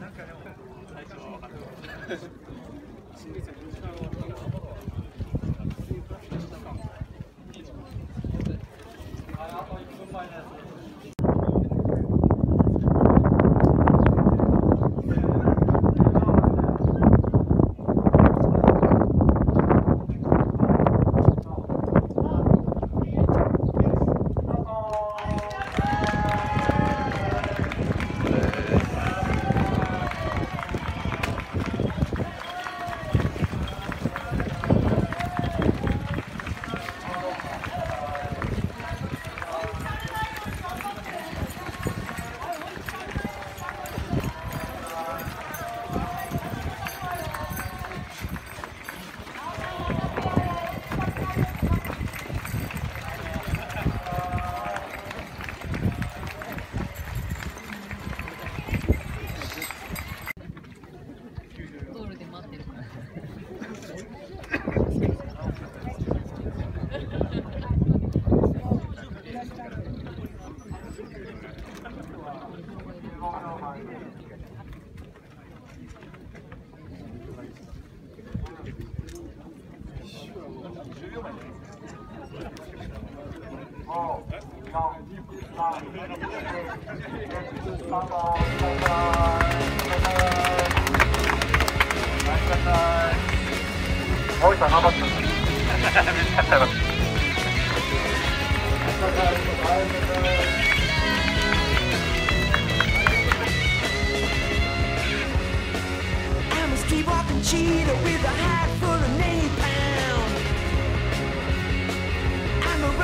なんかでも、最初は分かっ。大井さん頑張って。I'm a street walking cheetah with a hat full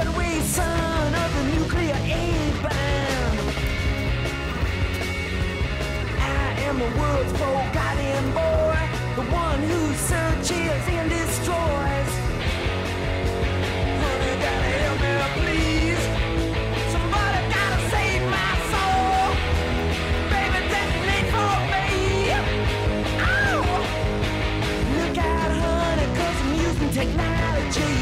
runaway son of the nuclear aid bomb. I am the world's forgotten boy, the one who searches and destroys. Gotta help me, please. Somebody gotta save my soul. Baby, detonate for me. Ow! Look out, I'm using technology.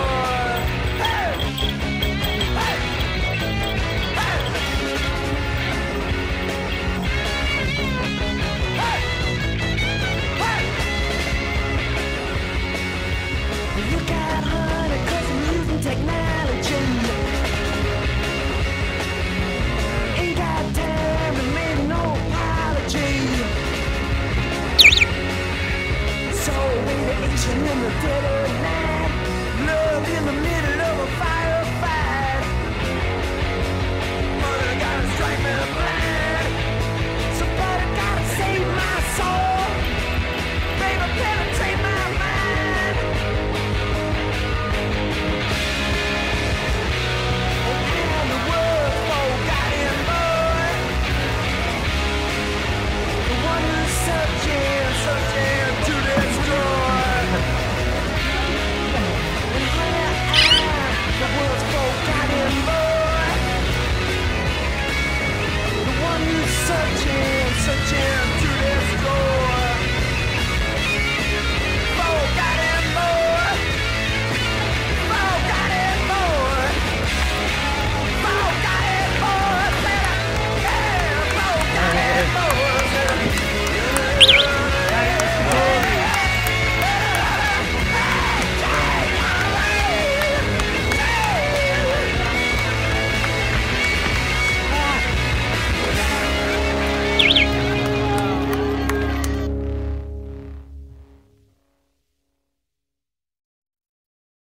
searching